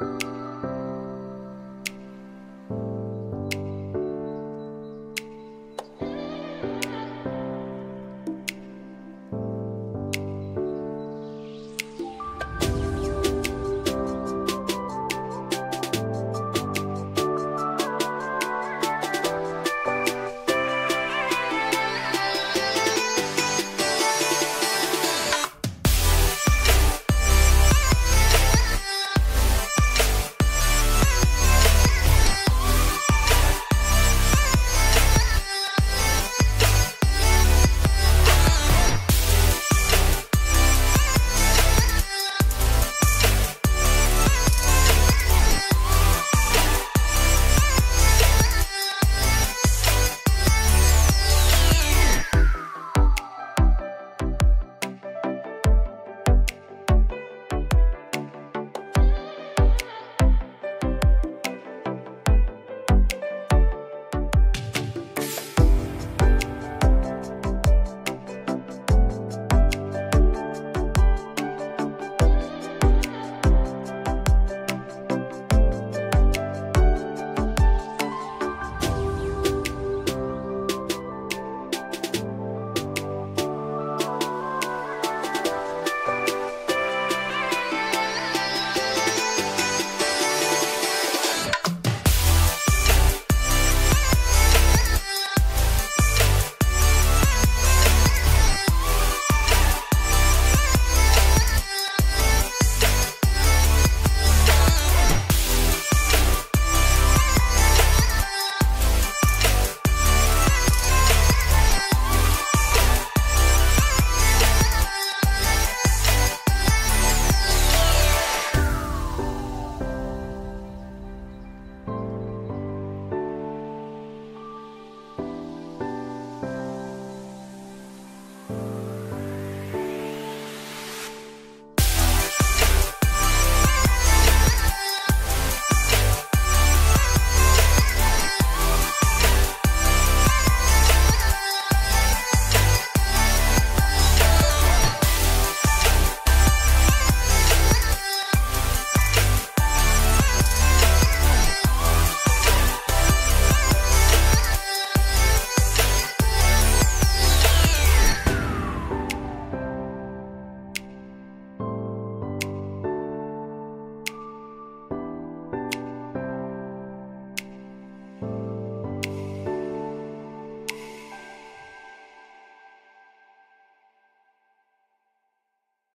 you